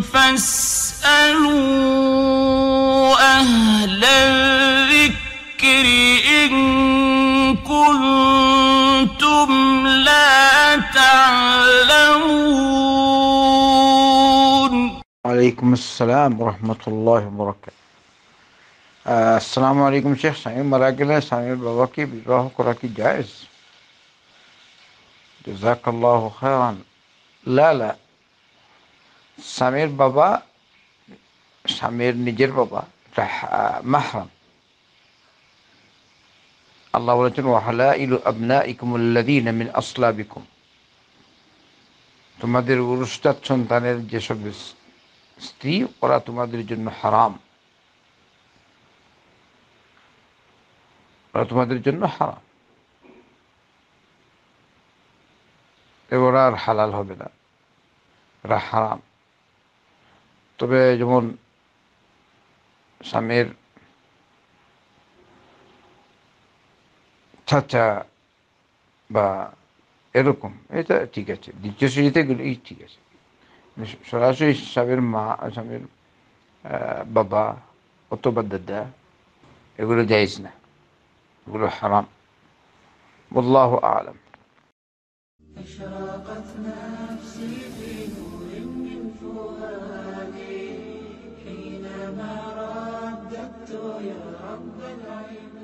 فاسألوا أهل الذكر إن كنتم لا تعلمون. عليكم السلام ورحمة الله وبركاته. آه، السلام عليكم شيخ. سامي مراکل سامي سامع بابا کی جائز. جزاك الله خيرا. لا لا. স্বামীর বাবা, স্বামীর নিজের বাবা মাহরাম। আল্লাহ বলেছেন, ওয়াহালা ইলু আবনা ইকুমুল্লাদিন মিন আসলাবিকুম। তোমাদের উরুস্তাদ সন্তানের যেসব স্ত্রী, ওরা তোমাদের জন্য হারাম। ওরা তোমাদের জন্য হারাম। ওরা আর হালাল হবে না। ওরা হারাম। তবে যেমন স্বামীর চাচা বা এরকম এটা ঠিক আছে দ্বিতীয় শ্রেণীতে গেলেই ঠিক আছে সরাসরি স্বামীর মা স্বামীর আহ, বাবা অথবা দাদা এগুলো যাইজ না এগুলো হারাম والله أعلم أشرقت نفسي في نور من فؤاد رب العباد